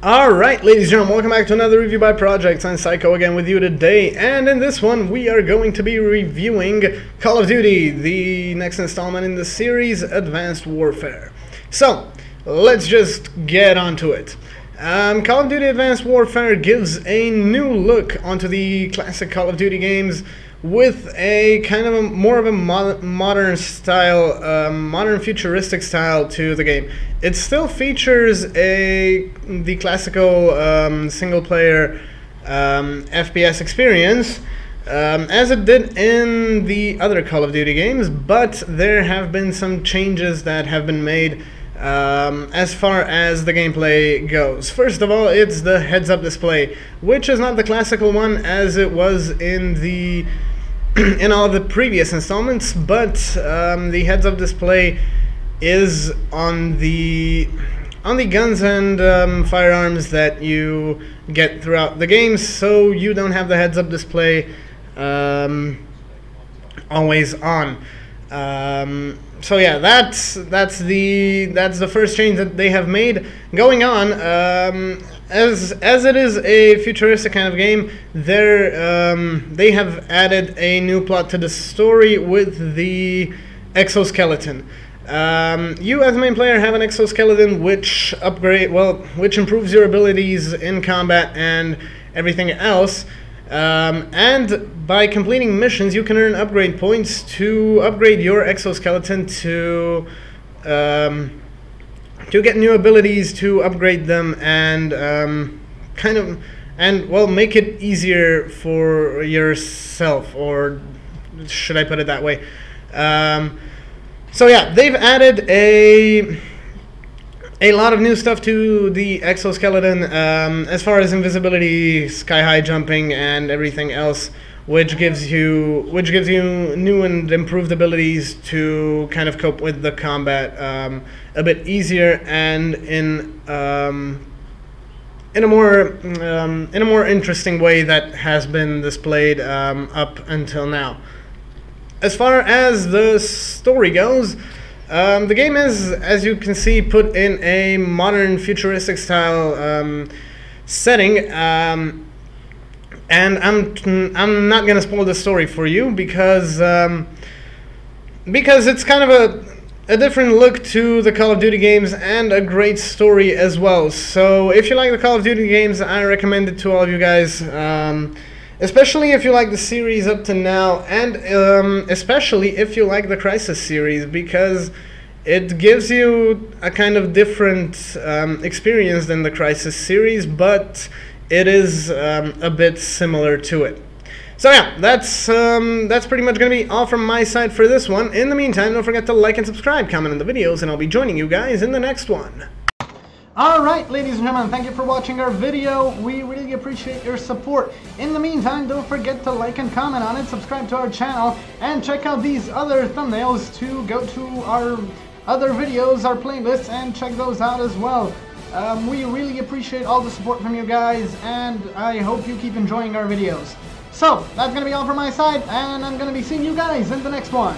Alright, ladies and gentlemen, welcome back to another review by Projects. I'm Psycho again with you today, and in this one we are going to be reviewing Call of Duty, the next installment in the series, Advanced Warfare. So, let's just get onto it. Um, Call of Duty Advanced Warfare gives a new look onto the classic Call of Duty games with a kind of a more of a mo modern style, uh, modern futuristic style to the game. It still features a the classical um, single player um, FPS experience. Um, as it did in the other Call of Duty games, but there have been some changes that have been made um, as far as the gameplay goes. First of all, it's the heads-up display, which is not the classical one as it was in the in all the previous installments, but um, the heads-up display is on the on the guns and um, firearms that you get throughout the games, so you don't have the heads-up display um, always on. Um, so yeah, that's that's the that's the first change that they have made. Going on, um, as as it is a futuristic kind of game, there um, they have added a new plot to the story with the exoskeleton. Um, you as the main player have an exoskeleton which upgrade well which improves your abilities in combat and everything else. Um, and by completing missions, you can earn upgrade points to upgrade your exoskeleton to um, to get new abilities, to upgrade them, and um, kind of and well make it easier for yourself, or should I put it that way? Um, so yeah, they've added a a lot of new stuff to the exoskeleton um, as far as invisibility, sky high jumping, and everything else, which gives you which gives you new and improved abilities to kind of cope with the combat um, a bit easier and in um, in a more um, in a more interesting way that has been displayed um, up until now. As far as the story goes. Um, the game is, as you can see, put in a modern futuristic style um, setting, um, and I'm I'm not gonna spoil the story for you because um, because it's kind of a a different look to the Call of Duty games and a great story as well. So if you like the Call of Duty games, I recommend it to all of you guys. Especially if you like the series up to now, and um, especially if you like the Crysis series, because it gives you a kind of different um, experience than the Crysis series, but it is um, a bit similar to it. So yeah, that's um, that's pretty much going to be all from my side for this one. In the meantime, don't forget to like and subscribe, comment on the videos, and I'll be joining you guys in the next one. Alright, ladies and gentlemen, thank you for watching our video. We really appreciate your support. In the meantime, don't forget to like and comment on it, subscribe to our channel, and check out these other thumbnails to go to our other videos, our playlists, and check those out as well. Um, we really appreciate all the support from you guys, and I hope you keep enjoying our videos. So, that's going to be all from my side, and I'm going to be seeing you guys in the next one.